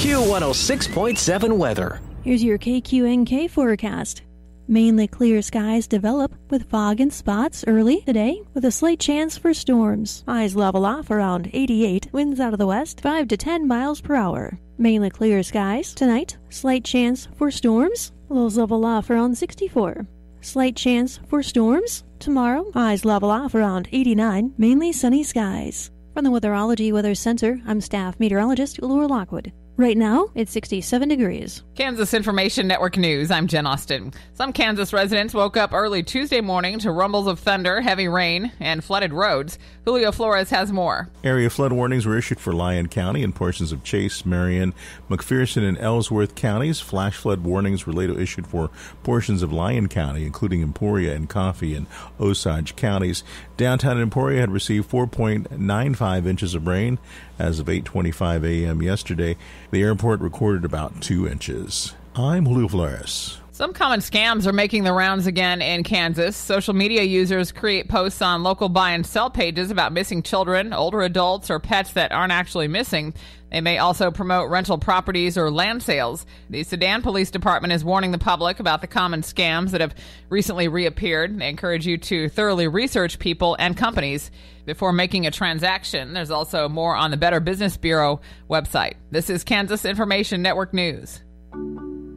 Q106.7 weather. Here's your KQNK forecast. Mainly clear skies develop with fog and spots early today with a slight chance for storms. Highs level off around 88, winds out of the west 5 to 10 miles per hour. Mainly clear skies tonight, slight chance for storms. Lows level off around 64. Slight chance for storms tomorrow. Highs level off around 89, mainly sunny skies. From the Weatherology Weather Center, I'm staff meteorologist Laura Lockwood. Right now, it's 67 degrees. Kansas Information Network News. I'm Jen Austin. Some Kansas residents woke up early Tuesday morning to rumbles of thunder, heavy rain, and flooded roads. Julio Flores has more. Area flood warnings were issued for Lyon County and portions of Chase, Marion, McPherson, and Ellsworth counties. Flash flood warnings were later issued for portions of Lyon County, including Emporia and Coffey and Osage counties. Downtown Emporia had received 4.95 inches of rain as of 8:25 a.m. yesterday. The airport recorded about two inches. I'm Lou Flores. Some common scams are making the rounds again in Kansas. Social media users create posts on local buy and sell pages about missing children, older adults, or pets that aren't actually missing. They may also promote rental properties or land sales. The Sedan Police Department is warning the public about the common scams that have recently reappeared. They encourage you to thoroughly research people and companies before making a transaction. There's also more on the Better Business Bureau website. This is Kansas Information Network News.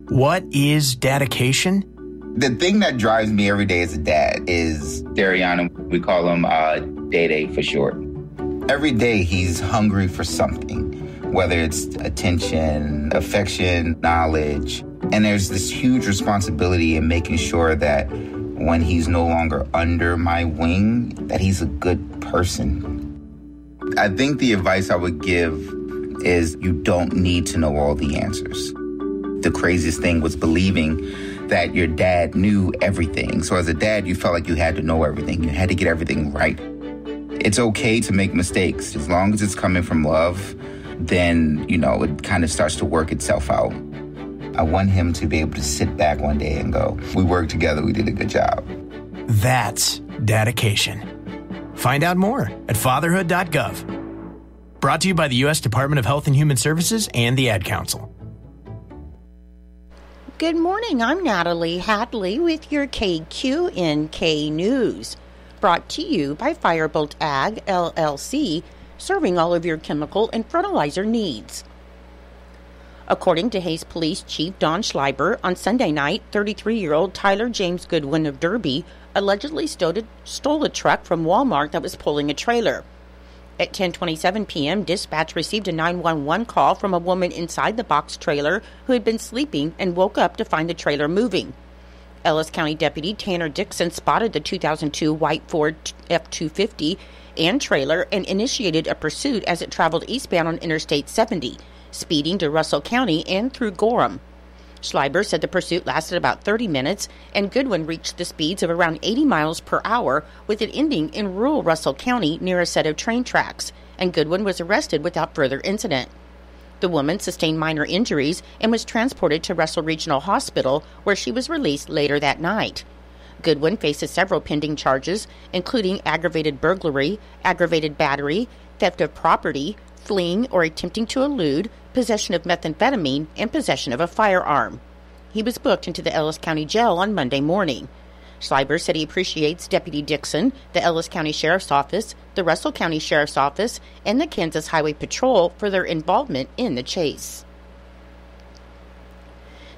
What is dedication? The thing that drives me every day as a dad is Dariana. We call him uh, Day Day for short. Every day he's hungry for something, whether it's attention, affection, knowledge. And there's this huge responsibility in making sure that when he's no longer under my wing, that he's a good person. I think the advice I would give is you don't need to know all the answers. The craziest thing was believing that your dad knew everything. So as a dad, you felt like you had to know everything. You had to get everything right. It's okay to make mistakes. As long as it's coming from love, then, you know, it kind of starts to work itself out. I want him to be able to sit back one day and go, we worked together, we did a good job. That's dedication. Find out more at fatherhood.gov. Brought to you by the U.S. Department of Health and Human Services and the Ad Council. Good morning. I'm Natalie Hadley with your KQNK News. Brought to you by Firebolt Ag LLC, serving all of your chemical and fertilizer needs. According to Hays Police Chief Don Scheibler, on Sunday night, 33 year old Tyler James Goodwin of Derby allegedly stole a truck from Walmart that was pulling a trailer. At 10:27 p.m., dispatch received a 911 call from a woman inside the box trailer who had been sleeping and woke up to find the trailer moving. Ellis County Deputy Tanner Dixon spotted the 2002 white Ford F250 and trailer and initiated a pursuit as it traveled eastbound on Interstate 70, speeding to Russell County and through Gorham. Scheibler said the pursuit lasted about 30 minutes, and Goodwin reached the speeds of around 80 miles per hour, with it ending in rural Russell County near a set of train tracks, and Goodwin was arrested without further incident. The woman sustained minor injuries and was transported to Russell Regional Hospital, where she was released later that night. Goodwin faces several pending charges, including aggravated burglary, aggravated battery, theft of property, fleeing or attempting to elude, possession of methamphetamine, and possession of a firearm. He was booked into the Ellis County Jail on Monday morning. Scheibler said he appreciates Deputy Dixon, the Ellis County Sheriff's Office, the Russell County Sheriff's Office, and the Kansas Highway Patrol for their involvement in the chase.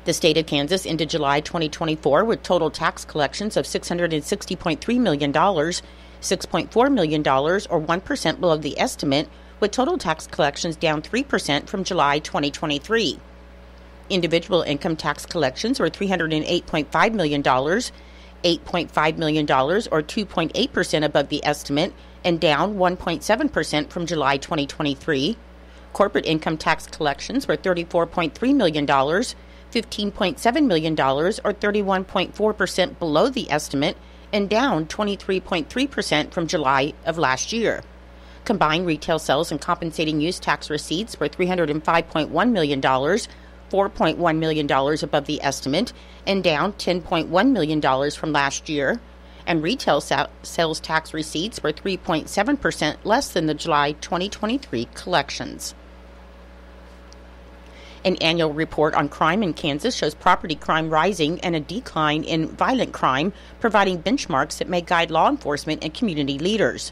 The state of Kansas ended July 2024 with total tax collections of $660.3 million, $6.4 million, or 1% below the estimate with total tax collections down 3% from July 2023. Individual income tax collections were $308.5 million, $8.5 million, or 2.8% above the estimate, and down 1.7% from July 2023. Corporate income tax collections were $34.3 million, $15.7 million, or 31.4% below the estimate, and down 23.3% from July of last year. Combined retail sales and compensating use tax receipts were $305.1 million, $4.1 million above the estimate, and down $10.1 million from last year. And retail sa- sales tax receipts were 3.7% less than the July 2023 collections. An annual report on crime in Kansas shows property crime rising and a decline in violent crime, providing benchmarks that may guide law enforcement and community leaders.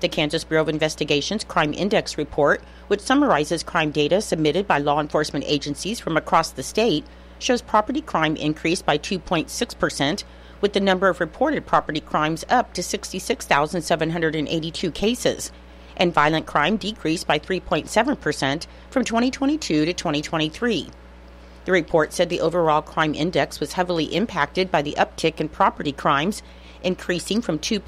The Kansas Bureau of Investigation's Crime Index report, which summarizes crime data submitted by law enforcement agencies from across the state, shows property crime increased by 2.6%, with the number of reported property crimes up to 66,782 cases and violent crime decreased by 3.7% from 2022 to 2023. The report said the overall crime index was heavily impacted by the uptick in property crimes, increasing from 2.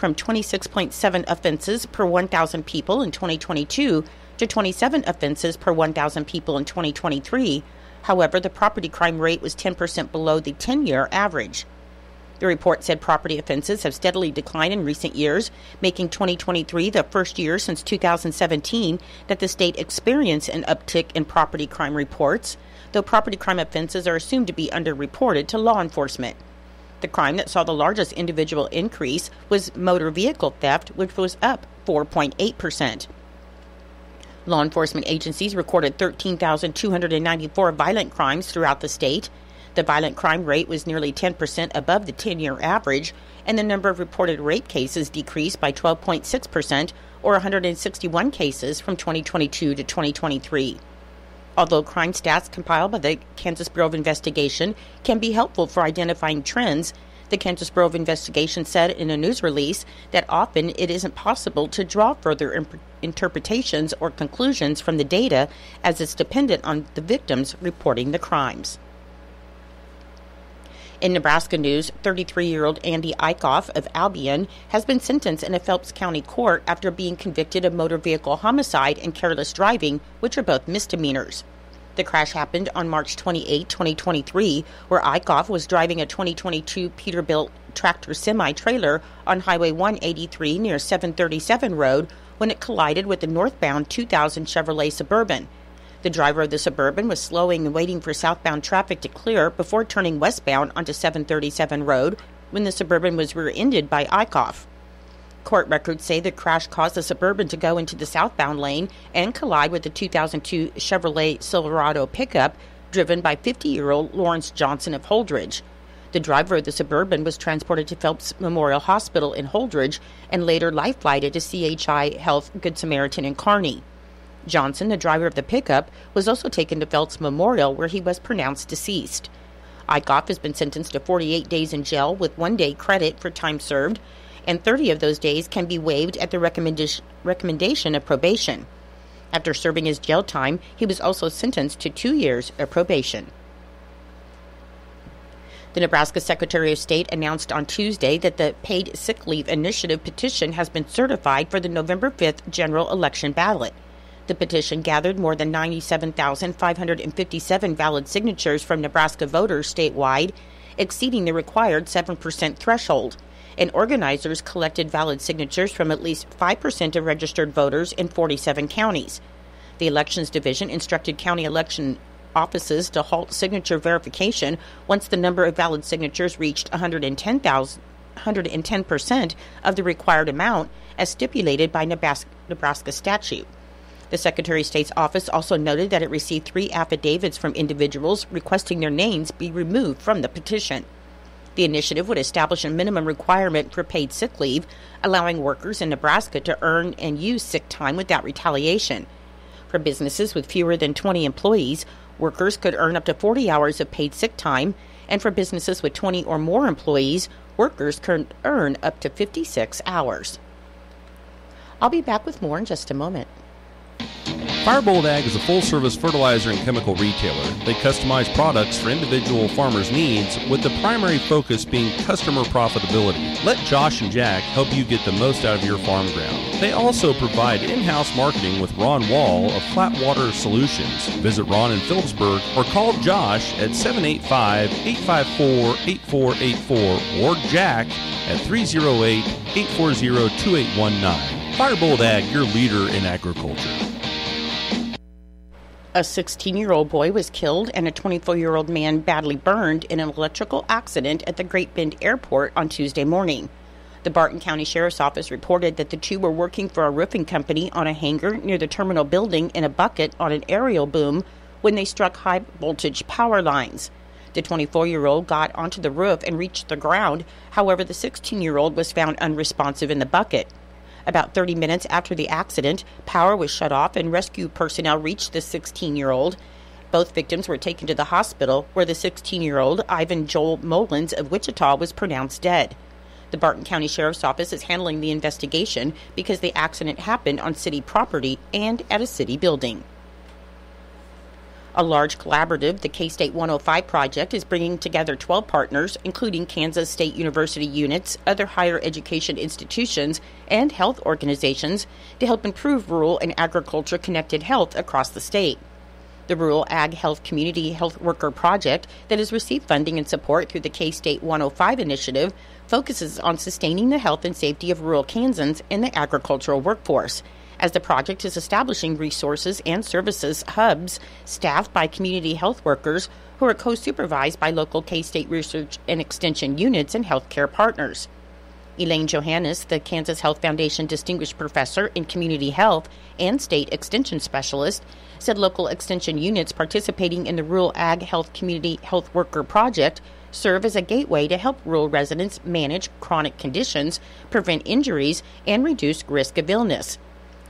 From 26.7 offenses per 1,000 people in 2022 to 27 offenses per 1,000 people in 2023. However, the property crime rate was 10% below the 10 year average. The report said property offenses have steadily declined in recent years, making 2023 the first year since 2017 that the state experienced an uptick in property crime reports, though property crime offenses are assumed to be underreported to law enforcement. The crime that saw the largest individual increase was motor vehicle theft, which was up 4.8%. Law enforcement agencies recorded 13,294 violent crimes throughout the state, the violent crime rate was nearly 10% above the 10 year average, and the number of reported rape cases decreased by 12.6%, or 161 cases from 2022 to 2023. Although crime stats compiled by the Kansas Bureau of Investigation can be helpful for identifying trends, the Kansas Bureau of Investigation said in a news release that often it isn't possible to draw further imp- interpretations or conclusions from the data as it's dependent on the victims reporting the crimes. In Nebraska news, 33 year old Andy Eichhoff of Albion has been sentenced in a Phelps County court after being convicted of motor vehicle homicide and careless driving, which are both misdemeanors. The crash happened on March 28, 2023, where Eichhoff was driving a 2022 Peterbilt tractor semi trailer on Highway 183 near 737 Road when it collided with the northbound 2000 Chevrolet Suburban. The driver of the Suburban was slowing and waiting for southbound traffic to clear before turning westbound onto 737 Road when the Suburban was rear ended by Eichhoff. Court records say the crash caused the Suburban to go into the southbound lane and collide with the 2002 Chevrolet Silverado pickup driven by 50 year old Lawrence Johnson of Holdrege. The driver of the Suburban was transported to Phelps Memorial Hospital in Holdrege and later life flighted to CHI Health Good Samaritan in Kearney. Johnson, the driver of the pickup, was also taken to Phelps Memorial where he was pronounced deceased. Eichhoff has been sentenced to 48 days in jail with one day credit for time served, and 30 of those days can be waived at the recommendation, recommendation of probation. After serving his jail time, he was also sentenced to two years of probation. The Nebraska Secretary of State announced on Tuesday that the Paid Sick Leave Initiative petition has been certified for the November 5th general election ballot. The petition gathered more than 97,557 valid signatures from Nebraska voters statewide, exceeding the required 7% threshold. And organizers collected valid signatures from at least 5% of registered voters in 47 counties. The Elections Division instructed county election offices to halt signature verification once the number of valid signatures reached 110,000. 110% of the required amount as stipulated by Nebraska, Nebraska statute. The Secretary of State's office also noted that it received three affidavits from individuals requesting their names be removed from the petition. The initiative would establish a minimum requirement for paid sick leave, allowing workers in Nebraska to earn and use sick time without retaliation. For businesses with fewer than 20 employees, workers could earn up to 40 hours of paid sick time, and for businesses with 20 or more employees, workers could earn up to 56 hours. I'll be back with more in just a moment. Firebolt Ag is a full service fertilizer and chemical retailer. They customize products for individual farmers' needs, with the primary focus being customer profitability. Let Josh and Jack help you get the most out of your farm ground. They also provide in house marketing with Ron Wall of Flatwater Solutions. Visit Ron in Phillipsburg or call Josh at 785 854 8484 or Jack at 308 840 2819. Firebolt Ag, your leader in agriculture. A 16 year old boy was killed and a 24 year old man badly burned in an electrical accident at the Great Bend Airport on Tuesday morning. The Barton County Sheriff's Office reported that the two were working for a roofing company on a hangar near the terminal building in a bucket on an aerial boom when they struck high voltage power lines. The 24 year old got onto the roof and reached the ground. However, the 16 year old was found unresponsive in the bucket. About 30 minutes after the accident, power was shut off and rescue personnel reached the 16 year old. Both victims were taken to the hospital, where the 16 year old Ivan Joel Molins of Wichita was pronounced dead. The Barton County Sheriff's Office is handling the investigation because the accident happened on city property and at a city building. A large collaborative, the K State 105 project, is bringing together 12 partners, including Kansas State University units, other higher education institutions, and health organizations, to help improve rural and agriculture connected health across the state. The Rural Ag Health Community Health Worker Project, that has received funding and support through the K State 105 initiative, focuses on sustaining the health and safety of rural Kansans and the agricultural workforce as the project is establishing resources and services hubs staffed by community health workers who are co supervised by local K State research and extension units and healthcare partners. Elaine Johannes, the Kansas Health Foundation Distinguished Professor in Community Health and State Extension Specialist, said local extension units participating in the Rural Ag Health Community Health Worker Project serve as a gateway to help rural residents manage chronic conditions, prevent injuries, and reduce risk of illness.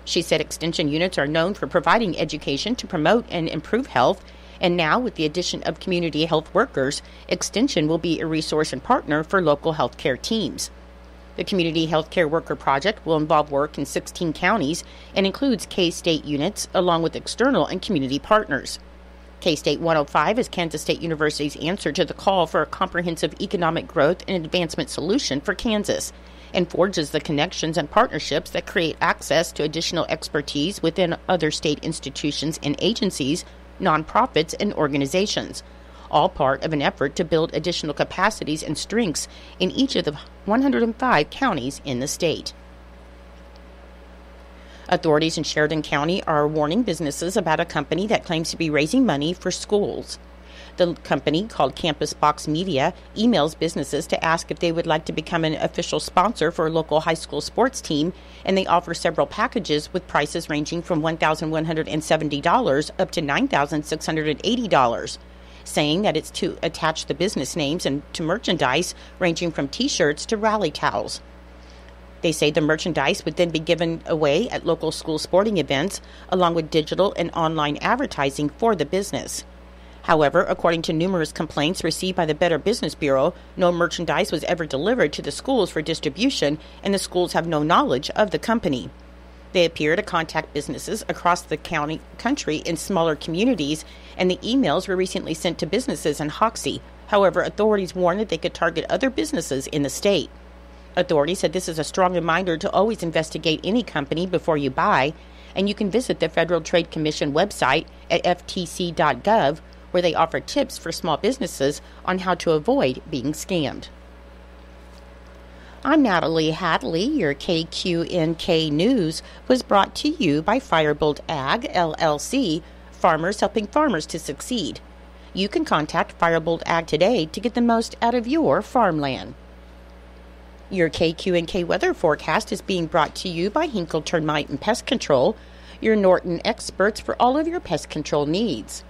She said extension units are known for providing education to promote and improve health, and now with the addition of community health workers, Extension will be a resource and partner for local healthcare teams. The Community Healthcare Worker Project will involve work in 16 counties and includes K State units along with external and community partners. K State 105 is Kansas State University's answer to the call for a comprehensive economic growth and advancement solution for Kansas and forges the connections and partnerships that create access to additional expertise within other state institutions and agencies, nonprofits, and organizations. All part of an effort to build additional capacities and strengths in each of the 105 counties in the state. Authorities in Sheridan County are warning businesses about a company that claims to be raising money for schools. The company, called Campus Box Media, emails businesses to ask if they would like to become an official sponsor for a local high school sports team, and they offer several packages with prices ranging from $1,170 up to $9,680 saying that it's to attach the business names and to merchandise ranging from t shirts to rally towels. They say the merchandise would then be given away at local school sporting events, along with digital and online advertising for the business. However, according to numerous complaints received by the Better Business Bureau, no merchandise was ever delivered to the schools for distribution, and the schools have no knowledge of the company. They appear to contact businesses across the county country in smaller communities, and the emails were recently sent to businesses in Hoxie. However, authorities warned that they could target other businesses in the state. Authorities said this is a strong reminder to always investigate any company before you buy, and you can visit the Federal Trade Commission website at ftc.gov where they offer tips for small businesses on how to avoid being scammed. I'm Natalie Hadley. Your KQNK News was brought to you by Firebolt Ag LLC, farmers helping farmers to succeed. You can contact Firebolt Ag today to get the most out of your farmland. Your KQNK weather forecast is being brought to you by Hinkle Termite and Pest Control, your Norton experts for all of your pest control needs.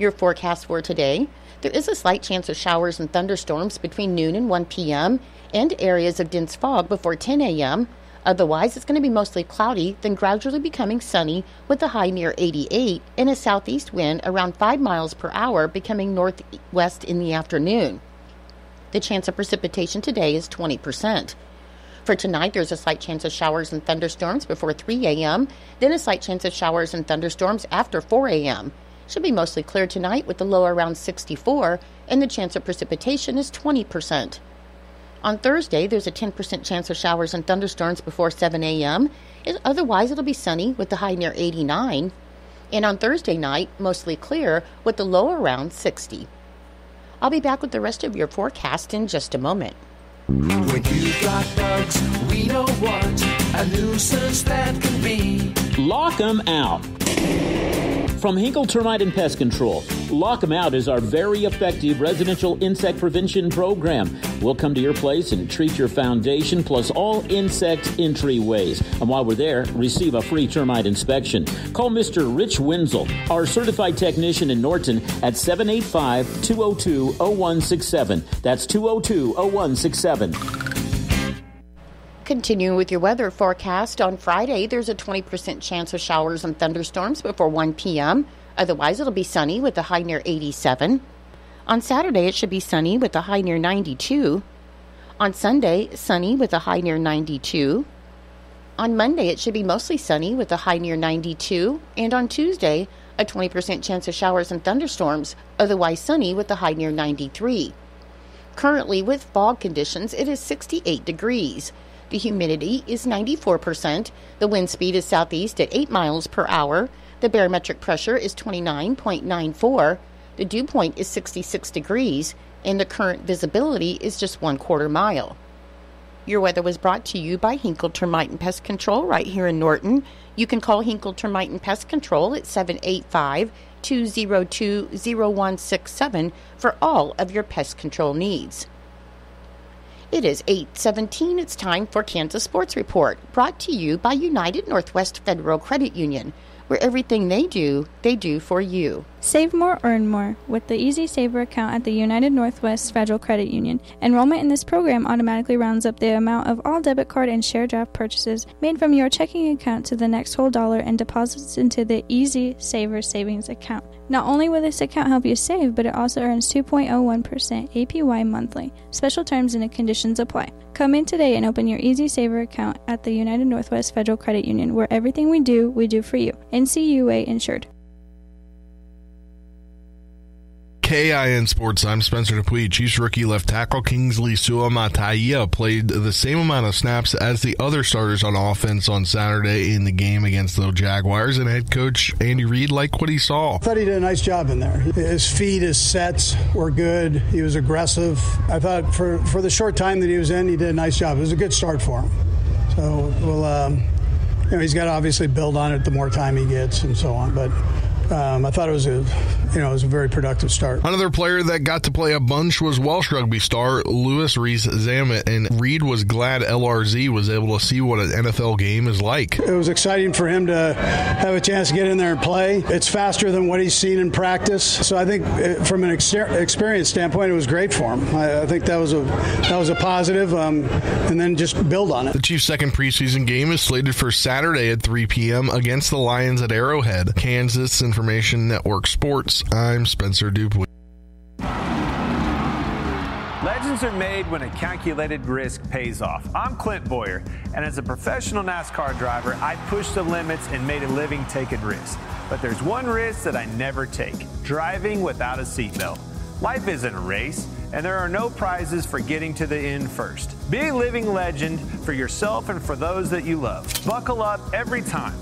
Your forecast for today there is a slight chance of showers and thunderstorms between noon and 1 p.m. and areas of dense fog before 10 a.m. Otherwise, it's going to be mostly cloudy, then gradually becoming sunny with a high near 88 and a southeast wind around 5 miles per hour becoming northwest in the afternoon. The chance of precipitation today is 20%. For tonight, there's a slight chance of showers and thunderstorms before 3 a.m., then a slight chance of showers and thunderstorms after 4 a.m. Should be mostly clear tonight with the low around 64, and the chance of precipitation is 20%. On Thursday, there's a 10% chance of showers and thunderstorms before 7 a.m. Otherwise, it'll be sunny with the high near 89. And on Thursday night, mostly clear with the low around 60. I'll be back with the rest of your forecast in just a moment. When you've got bugs, we know what a nuisance that can be. Lock 'em out. From Hinkle Termite and Pest Control, Lock 'em Out is our very effective residential insect prevention program. We'll come to your place and treat your foundation plus all insect entryways. And while we're there, receive a free termite inspection. Call Mr. Rich Wenzel, our certified technician in Norton at 785 202 0167. That's 202 0167. Continuing with your weather forecast, on Friday there's a 20% chance of showers and thunderstorms before 1 p.m. Otherwise, it'll be sunny with a high near 87. On Saturday, it should be sunny with a high near 92. On Sunday, sunny with a high near 92. On Monday, it should be mostly sunny with a high near 92. And on Tuesday, a 20% chance of showers and thunderstorms, otherwise sunny with a high near 93. Currently, with fog conditions, it is 68 degrees. The humidity is 94%. The wind speed is southeast at 8 miles per hour. The barometric pressure is 29.94. The dew point is 66 degrees. And the current visibility is just one quarter mile. Your weather was brought to you by Hinkle Termite and Pest Control right here in Norton. You can call Hinkle Termite and Pest Control at 785 202 0167 for all of your pest control needs. It is 8:17. It's time for Kansas Sports Report, brought to you by United Northwest Federal Credit Union, where everything they do, they do for you. Save more, earn more with the Easy Saver account at the United Northwest Federal Credit Union. Enrollment in this program automatically rounds up the amount of all debit card and share draft purchases made from your checking account to the next whole dollar and deposits into the Easy Saver savings account. Not only will this account help you save, but it also earns 2.01% APY monthly. Special terms and conditions apply. Come in today and open your Easy Saver account at the United Northwest Federal Credit Union, where everything we do, we do for you. NCUA insured. KIN Sports, I'm Spencer Dupuy. Chiefs rookie left tackle Kingsley Suamataia played the same amount of snaps as the other starters on offense on Saturday in the game against the Jaguars, and head coach Andy Reid liked what he saw. I thought he did a nice job in there. His feet, his sets were good. He was aggressive. I thought for, for the short time that he was in, he did a nice job. It was a good start for him. So we'll, um, you know, he's got to obviously build on it the more time he gets and so on. But um, I thought it was a, you know, it was a very productive start. Another player that got to play a bunch was Welsh rugby star Louis Rees Zammit, and Reid was glad LRZ was able to see what an NFL game is like. It was exciting for him to have a chance to get in there and play. It's faster than what he's seen in practice, so I think uh, from an ex- experience standpoint, it was great for him. I, I, think that was a that was a positive, um, and then just build on it. The Chiefs' second preseason game is slated for Saturday at 3 p.m. against the Lions at Arrowhead, Kansas, and Information Network Sports. I'm Spencer Dupuy. Legends are made when a calculated risk pays off. I'm Clint Bowyer, and as a professional NASCAR driver, I pushed the limits and made a living taking risks. But there's one risk that I never take driving without a seatbelt. Life isn't a race, and there are no prizes for getting to the end first. Be a living legend for yourself and for those that you love. Buckle up every time.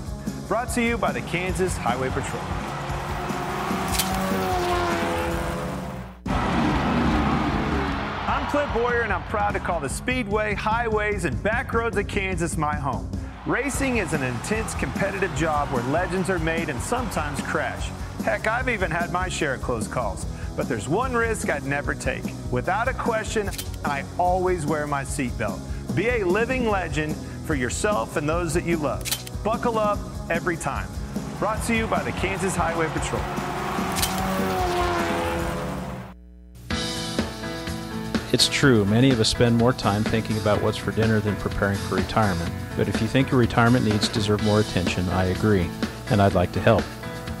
Brought to you by the Kansas Highway Patrol. Clint Bowyer, and I'm proud to call the Speedway, highways, and back roads of Kansas my home. Racing is an intense competitive job where legends are made and sometimes crash. Heck, I've even had my share of close calls. But there's one risk I'd never take. Without a question, I always wear my seatbelt. Be a living legend for yourself and those that you love. Buckle up every time. Brought to you by the Kansas Highway Patrol. It's true, many of us spend more time thinking about what's for dinner than preparing for retirement. But if you think your retirement needs deserve more attention, I agree, and I'd like to help.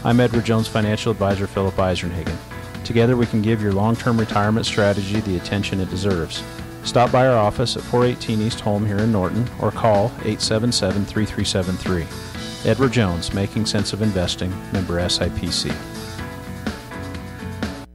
I'm Edward Jones financial advisor Philip Eisenhagen. Together we can give your long-term retirement strategy the attention it deserves. Stop by our office at 418 East Home here in Norton or call 877-3373. Edward Jones, Making Sense of Investing, member SIPC.